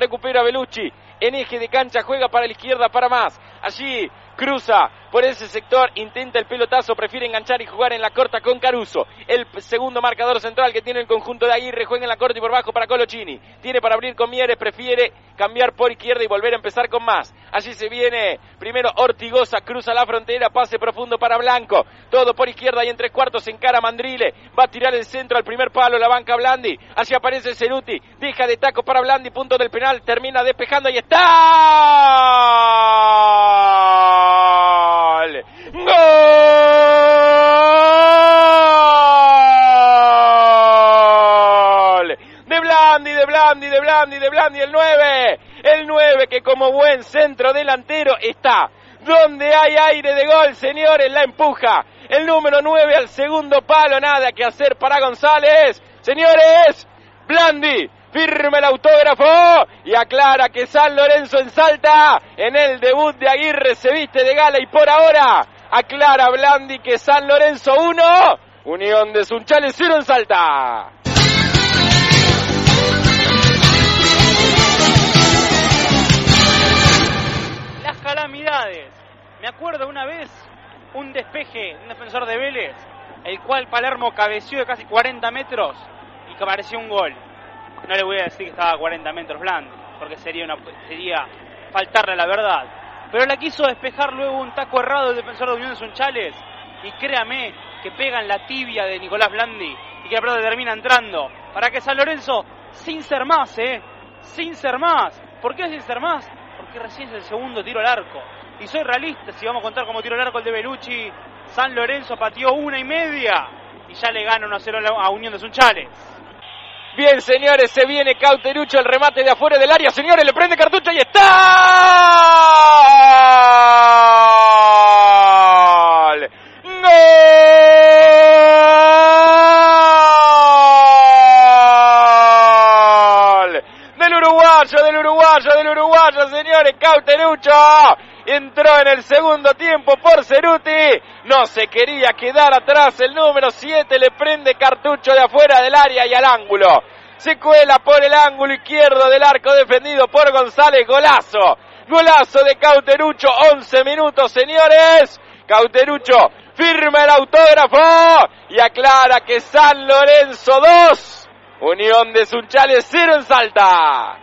recupera Belucci. En eje de cancha juega para la izquierda, para más. Allí cruza por ese sector, intenta el pelotazo, prefiere enganchar y jugar en la corta con Caruso. El segundo marcador central que tiene el conjunto de Aguirre juega en la corta y por bajo para Colochini. Tiene para abrir con Mieres, prefiere cambiar por izquierda y volver a empezar con más. Allí se viene primero Ortigosa, cruza la frontera, pase profundo para Blanco. Todo por izquierda y en tres cuartos encara Mandrile. Va a tirar el centro al primer palo, la banca Blandi. Así aparece Ceruti, deja de taco para Blandi, punto del penal, termina despejando y está. ¡Gol! ¡Gol! De Blandi, de Blandi, de Blandi, el 9. El 9 que como buen centro delantero está. Donde hay aire de gol, señores, la empuja. El número 9 al segundo palo, nada que hacer para González. Señores, Blandi, firme el autógrafo y aclara que San Lorenzo en Salta en el debut de Aguirre se viste de gala y por ahora aclara Blandi que San Lorenzo 1, Unión de Sunchales 0 en Salta. Me acuerdo una vez un despeje, un defensor de Vélez, el cual Palermo cabeció de casi 40 metros y que pareció un gol. No le voy a decir que estaba a 40 metros blando, porque sería, una, sería faltarle la verdad. Pero la quiso despejar luego un taco errado del defensor de Unión de Sunchales. Y créame que pega en la tibia de Nicolás Blandi y que la pelota termina entrando. Para que San Lorenzo, sin ser más, ¿eh? Sin ser más. ¿Por qué sin ser más? Porque recién es el segundo tiro al arco. Y soy realista, si vamos a contar como tiro al arco el de Belucci, San Lorenzo pateó una y media y ya le gana 1 a 0 a Unión de Sunchales. Bien, señores, se viene Cauterucho, el remate de afuera del área. Señores, le prende cartucho y está. ¡Gol! Del uruguayo, del uruguayo, del uruguayo, señores, Cauterucho. Entró en el segundo tiempo por Ceruti. No se quería quedar atrás. El número 7 le prende cartucho de afuera del área y al ángulo. Se cuela por el ángulo izquierdo del arco defendido por González. Golazo. Golazo de Cauterucho. 11 minutos, señores. Cauterucho firma el autógrafo y aclara que San Lorenzo 2. Unión de Sunchales 0 en Salta.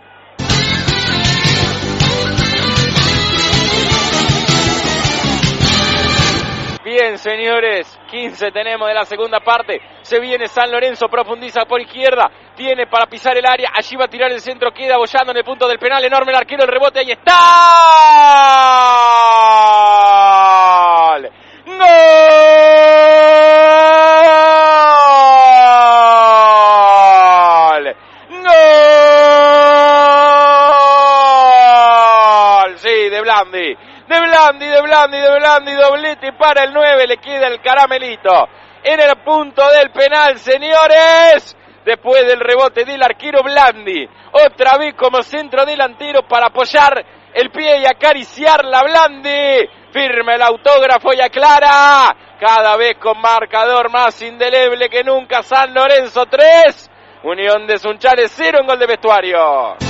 Bien, señores, 15 tenemos de la segunda parte. Se viene San Lorenzo, profundiza por izquierda. Tiene para pisar el área. Allí va a tirar el centro. Queda bollando en el punto del penal. Enorme el arquero. El rebote. Ahí está. ¡Gol! ¡Gol! Sí, de Blandi. De Blandi, de Blandi, de Blandi, doblete para el 9, le queda el caramelito. En el punto del penal, señores. Después del rebote del arquero Blandi. Otra vez como centro delantero para apoyar el pie y acariciar la Blandi. Firme el autógrafo y aclara. Cada vez con marcador más indeleble que nunca. San Lorenzo 3. Unión de Sunchales 0 en gol de vestuario.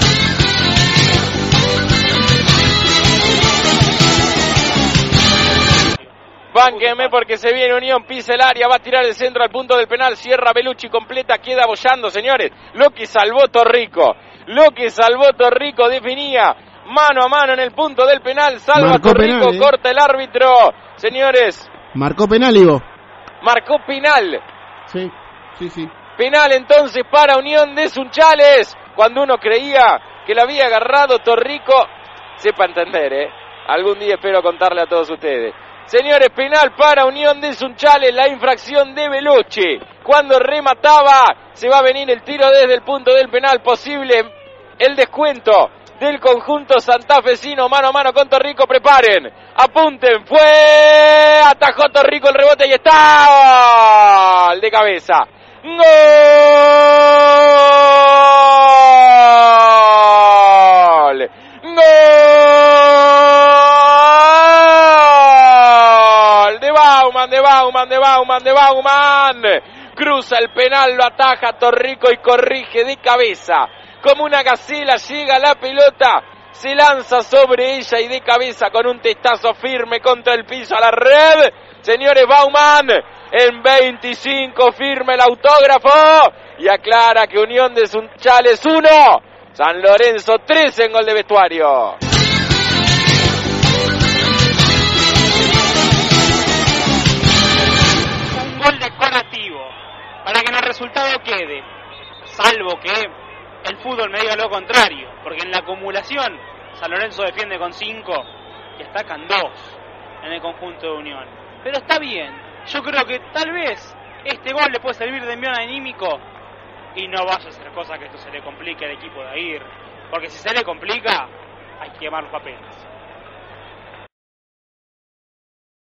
Bánqueme porque se viene Unión, pisa el área, va a tirar el centro al punto del penal, cierra Belucci completa, queda bollando, señores. Lo que salvó Torrico, lo que salvó Torrico definía mano a mano en el punto del penal, salva Marcó Torrico, penal, ¿eh? corta el árbitro. Señores, Marcó penal, Ivo. marcó penal. Sí, sí, sí. Penal entonces para Unión de Sunchales. Cuando uno creía que la había agarrado Torrico, sepa entender, ¿eh? Algún día espero contarle a todos ustedes. Señores, penal para Unión de Sunchales, la infracción de Veloche. Cuando remataba, se va a venir el tiro desde el punto del penal posible. El descuento del conjunto santafesino, mano a mano con Torrico, preparen, apunten, fue, atajó Torrico el rebote y está, de cabeza, gol, Bauman, de Bauman, de Bauman, cruza el penal, lo ataja Torrico y corrige de cabeza. como una gacela llega la pelota, se lanza sobre ella y de cabeza con un testazo firme contra el piso a la red. Señores Bauman, en 25 firme el autógrafo y aclara que Unión de Sunchales 1, San Lorenzo 3 en gol de vestuario. Salvo que el fútbol me diga lo contrario, porque en la acumulación San Lorenzo defiende con 5 y atacan 2 en el conjunto de Unión. Pero está bien, yo creo que tal vez este gol le puede servir de envión anímico y no vaya a ser cosa que esto se le complique al equipo de Aguirre. Porque si se le complica, hay que quemar los papeles.